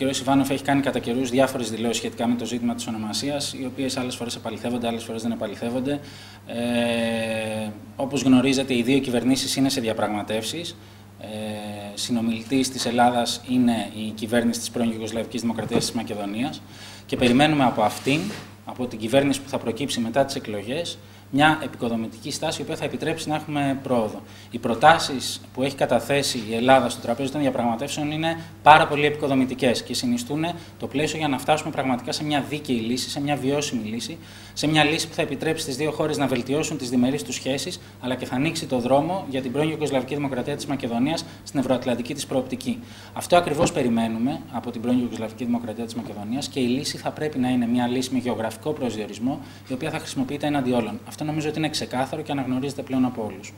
Ο κ. Ιβάνοφ έχει κάνει κατά καιρούς διάφορες δηλώσεις σχετικά με το ζήτημα της ονομασίας, οι οποίες άλλες φορές επαληθεύονται, άλλες φορές δεν επαληθεύονται. Ε, Όπως γνωρίζετε, οι δύο κυβερνήσεις είναι σε διαπραγματεύσεις. Ε, Συνομιλητής της Ελλάδας είναι η κυβέρνηση της πρώην Ιουγκοσλαβικής Δημοκρατίας της Μακεδονίας και περιμένουμε από αυτήν, από την κυβέρνηση που θα προκύψει μετά τις εκλογές, μια επικοδομητική στάση η οποία θα επιτρέψει να έχουμε πρόοδο. Οι προτάσεις που έχει καταθέσει η Ελλάδα στο τραπέζι των διαπραγματεύσεων είναι πάρα πολύ επικοδομητικές και συνιστούν το πλαίσιο για να φτάσουμε πραγματικά σε μια δίκαιη λύση, σε μια βιώσιμη λύση, σε μια λύση που θα επιτρέψει στις δύο χώρες να βελτιώσουν τις διμερείς τους σχέσεις, αλλά και θα ανοίξει το δρόμο για την πρώην Ιουγκοσλαβική Δημοκρατία της Μακεδονίας στην ευρωατλαντική της προοπτική. Αυτό ακριβώς περιμένουμε από την πρώην Ιουγκοσλαβική Δημοκρατία της Μακεδονίας και η λύση θα πρέπει να είναι μια λύση με γεωγραφικό προσδιορισμό, η οποία θα χρησιμοποιείται έναντι όλων. Αυτό νομίζω ότι είναι ξεκάθαρο και αναγνωρίζεται πλέον από όλους.